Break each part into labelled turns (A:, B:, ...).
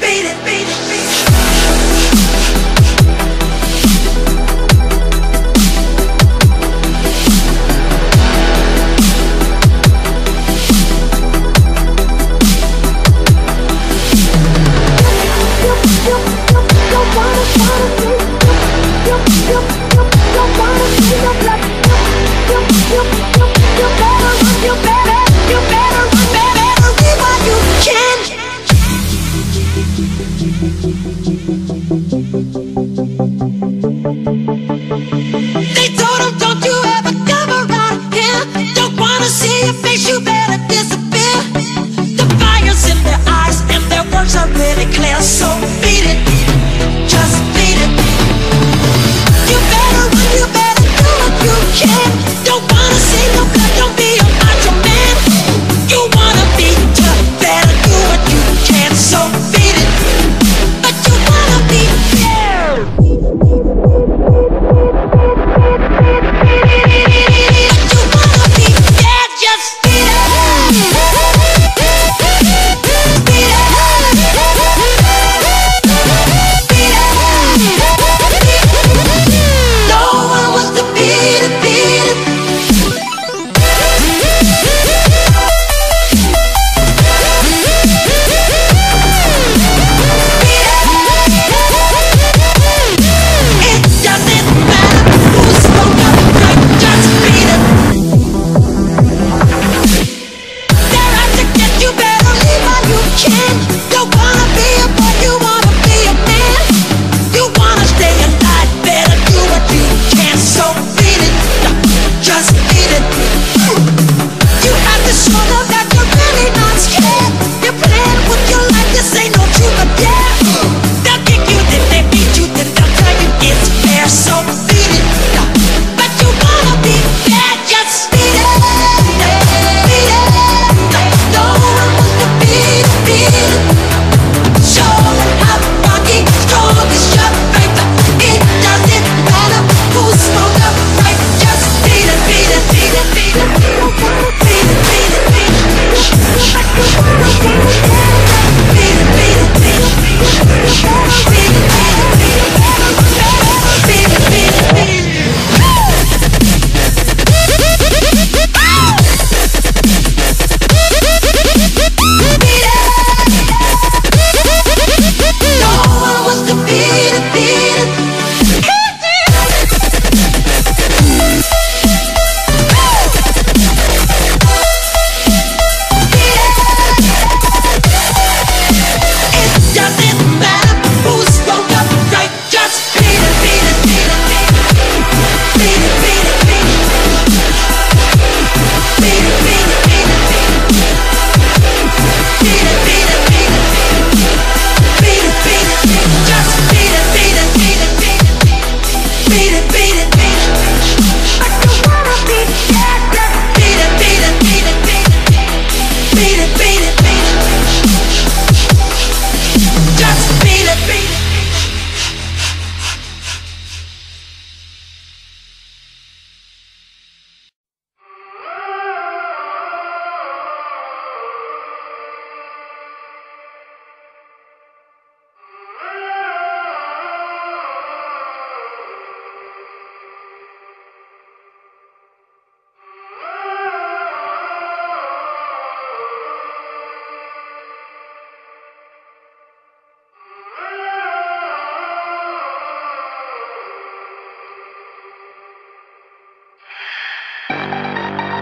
A: beat it, beat it, beat it. Are really. So beat it, just beat it. You better run, you better do what you can. Don't wanna see no blood, don't be a macho man. You wanna be tough, better do what you can. So beat it, but you wanna be fair. It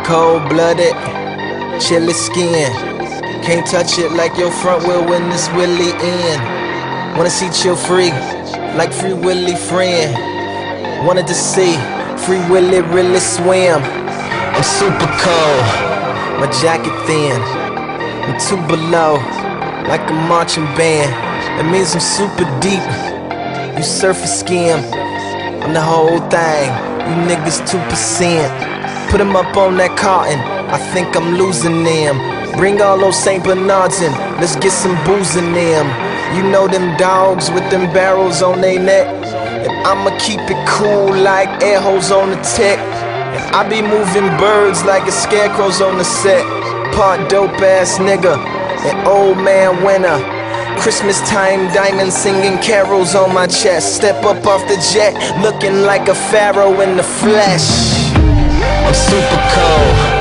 B: Cold blooded, chilly skin. Can't touch it like your front wheel when this Willie in. Wanna see chill free, like Free Willy friend. Wanted to see Free Willy really swim. I'm super cold, my jacket thin. I'm two below, like a marching band. That means I'm super deep. You surface skim, I'm the whole thing. You niggas 2%. Put up on that carton. I think I'm losing them. Bring all those St. Bernards in. Let's get some booze in them. You know them dogs with them barrels on their neck. And I'ma keep it cool like air holes on the tech. And I be moving birds like it's scarecrows on the set. Part dope ass nigga. And old man winner. Christmas time, diamonds singing carols on my chest. Step up off the jet, looking like a pharaoh in the flesh. I'm super cold.